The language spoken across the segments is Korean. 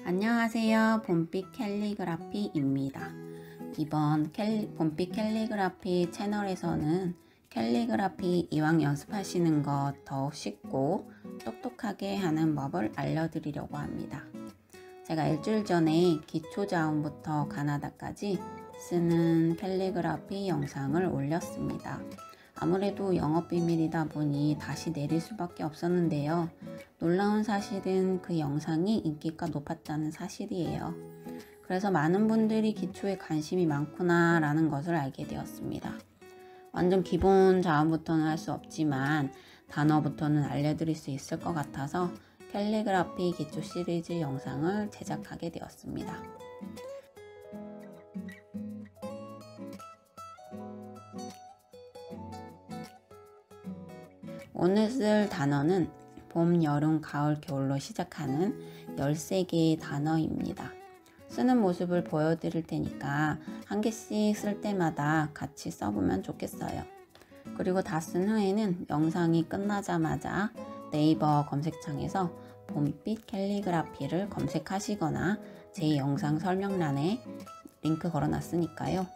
안녕하세요. 봄빛 캘리그라피입니다. 이번 캘리, 봄빛 캘리그라피 채널에서는 캘리그라피 이왕 연습하시는 것 더욱 쉽고 똑똑하게 하는 법을 알려드리려고 합니다. 제가 일주일 전에 기초 자음부터 가나다까지 쓰는 캘리그라피 영상을 올렸습니다. 아무래도 영업 비밀이다 보니 다시 내릴 수밖에 없었는데요. 놀라운 사실은 그 영상이 인기가 높았다는 사실이에요. 그래서 많은 분들이 기초에 관심이 많구나 라는 것을 알게 되었습니다. 완전 기본 자음부터는 할 수 없지만 단어부터는 알려드릴 수 있을 것 같아서 캘리그라피 기초 시리즈 영상을 제작하게 되었습니다. 오늘 쓸 단어는 봄, 여름, 가을, 겨울로 시작하는 13개의 단어입니다. 쓰는 모습을 보여드릴 테니까 한 개씩 쓸 때마다 같이 써보면 좋겠어요. 그리고 다 쓴 후에는 영상이 끝나자마자 네이버 검색창에서 봄빛 캘리그라피를 검색하시거나 제 영상 설명란에 링크 걸어놨으니까요.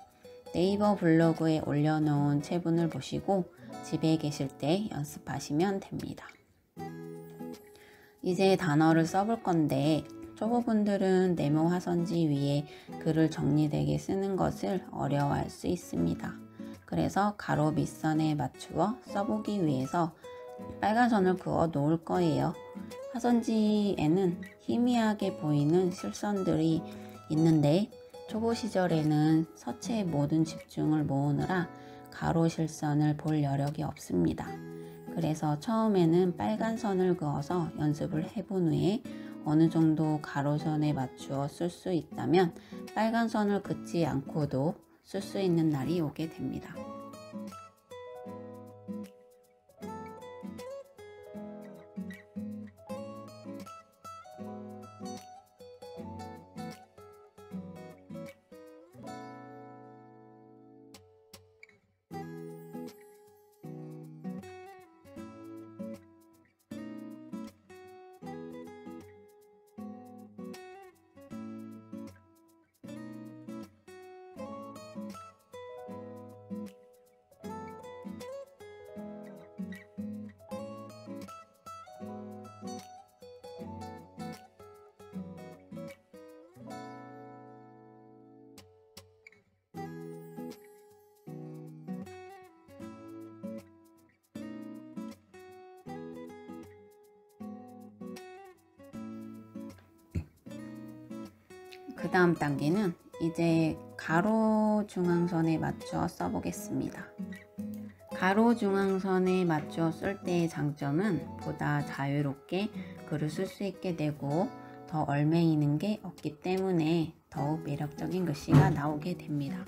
네이버 블로그에 올려놓은 체분을 보시고 집에 계실 때 연습하시면 됩니다. 이제 단어를 써볼 건데 초보분들은 네모 화선지 위에 글을 정리되게 쓰는 것을 어려워할 수 있습니다. 그래서 가로 밑선에 맞추어 써보기 위해서 빨간 선을 그어 놓을 거예요. 화선지에는 희미하게 보이는 실선들이 있는데 초보 시절에는 서체의 모든 집중을 모으느라 가로 실선을 볼 여력이 없습니다. 그래서 처음에는 빨간 선을 그어서 연습을 해본 후에 어느 정도 가로선에 맞추어 쓸 수 있다면 빨간 선을 긋지 않고도 쓸 수 있는 날이 오게 됩니다. 그 다음 단계는 이제 가로 중앙선에 맞춰 써보겠습니다. 가로 중앙선에 맞춰 쓸 때의 장점은 보다 자유롭게 글을 쓸 수 있게 되고 더 얼매이는 게 없기 때문에 더욱 매력적인 글씨가 나오게 됩니다.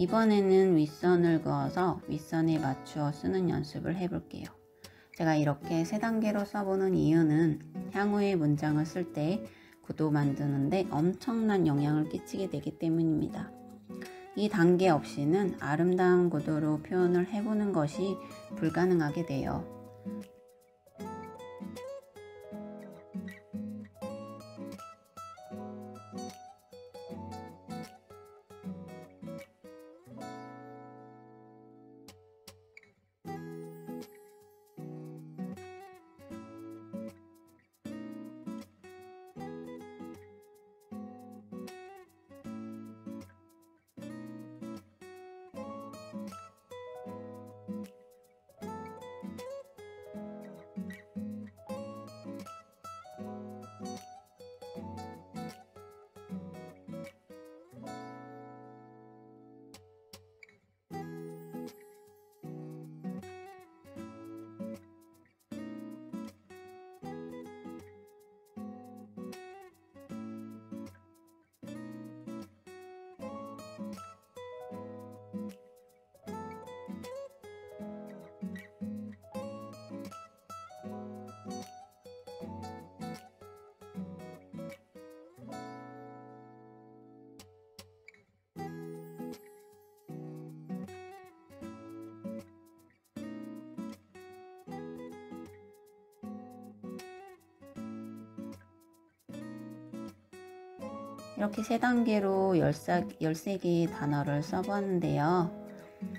이번에는 윗선을 그어서 윗선에 맞추어 쓰는 연습을 해볼게요. 제가 이렇게 세 단계로 써보는 이유는 향후에 문장을 쓸 때 구도 만드는데 엄청난 영향을 끼치게 되기 때문입니다. 이 단계 없이는 아름다운 구도로 표현을 해보는 것이 불가능하게 돼요. 이렇게 세 단계로 13개의 단어를 써보았는데요.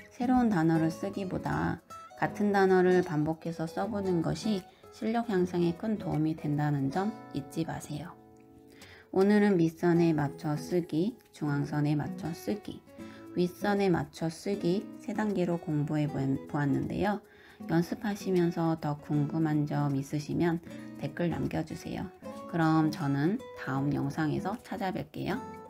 새로운 단어를 쓰기보다 같은 단어를 반복해서 써보는 것이 실력 향상에 큰 도움이 된다는 점 잊지 마세요. 오늘은 밑선에 맞춰 쓰기, 중앙선에 맞춰 쓰기, 윗선에 맞춰 쓰기 세 단계로 공부해 보았는데요. 연습하시면서 더 궁금한 점 있으시면 댓글 남겨주세요. 그럼 저는 다음 영상에서 찾아뵐게요.